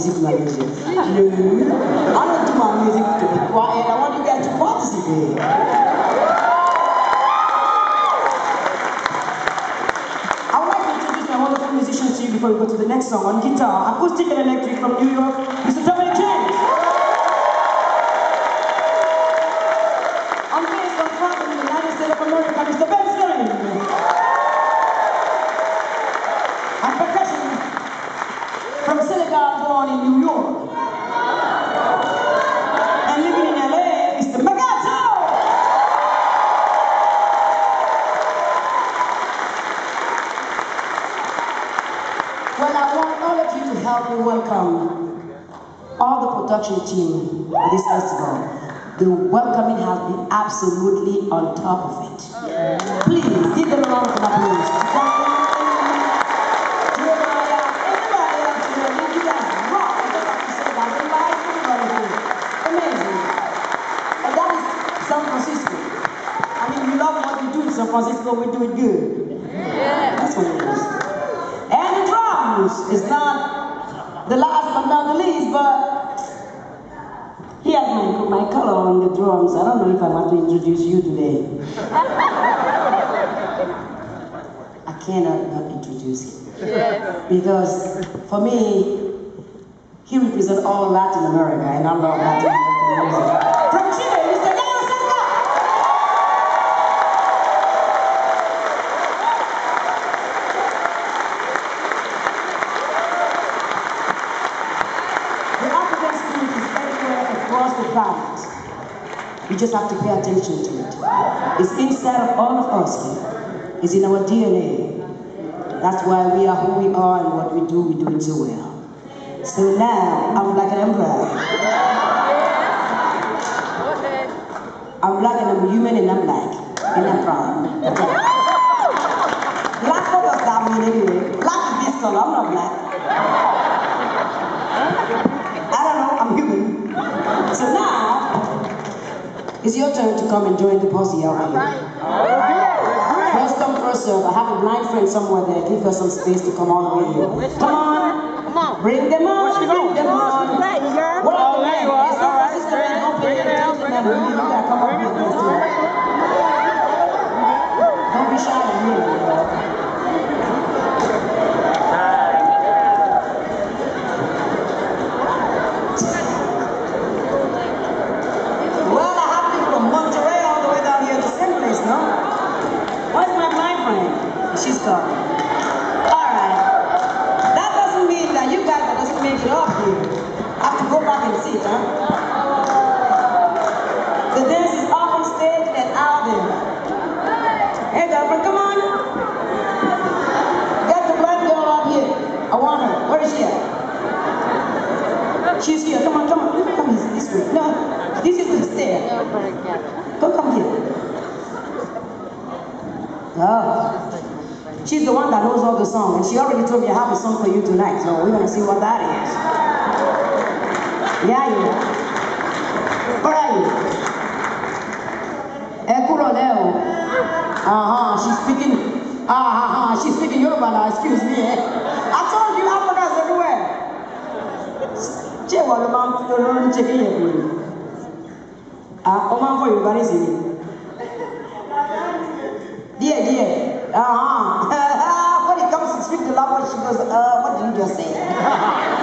to be quiet to listen my music. No, I don't do my music to be quiet. I want you guys to participate. I would like to introduce my wonderful musicians to you before we go to the next song. On guitar, acoustic and electric from New York, Mr. Dominic James. On bass from Franklin, in the United States of America, Mr. Ben Sterling. On percussion Senegal, born in New York. And living in LA, Mr. Magato. Well, I want all of you to help me welcome all the production team for this festival. The welcoming has been absolutely on top of it. Please give them a round of applause. We do in San Francisco, we do it good. That's what it is. And the drums is not the last but not the least, but he has my, my color on the drums. I don't know if I'm going to introduce you today. I cannot not introduce him. Yes. Because for me, he represents all Latin America, and I love Latin American music. We just have to pay attention to it. It's inside of all of us. It's in our DNA. That's why we are who we are and what we do, we do it so well. So now, I'm black and I'm proud. I'm black and I'm human and I'm black. And I'm proud. Okay. Black what does that mean anyway? Black is this color, I'm not black. It's your turn to come and join the posse out here. First come, first serve. I have a blind friend somewhere there. Give her some space to come all the way here. Come on. Come on. Bring them on. Bring them on. Right, girl. What are the there men? you are. It's All right, bring it out, bring it out, bring it out. gotta come up here. Let's do it. Don't be shy of me. Well, I have people from Monterey all the way down here to the same place, no? Where's my blind friend? She's gone. All right. That doesn't mean that you guys that doesn't make it up here I have to go back and sit, huh? The dance is up on stage and out there. Hey, girlfriend, come on. Get the blind girl up here. I want her. Where is she at? She's here. Come on, come on. Come this, this way. No, this is the stair. Come, oh come here. Oh. She's the one that knows all the songs, and she already told me I have a song for you tonight, so we're gonna see what that is. Yeah, yeah. Where are you? Eh, kúrò lẹ́ o. Uh-huh, she's speaking, uh-huh, she's speaking Yoruba now, excuse me, eh. I told you Africa is everywhere. Ṣé ìwọ ló máa ń fi olórin ṣe kéèyàn kúrò ní? Ah, ó máa ń fọ Yorùbá ní ìsinmi. Díẹ̀ díẹ̀. Uh-huh. Uh, what did you just say?